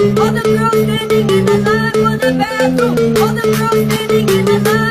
All the girls standing in the line for the bathroom. All the girls standing in the line.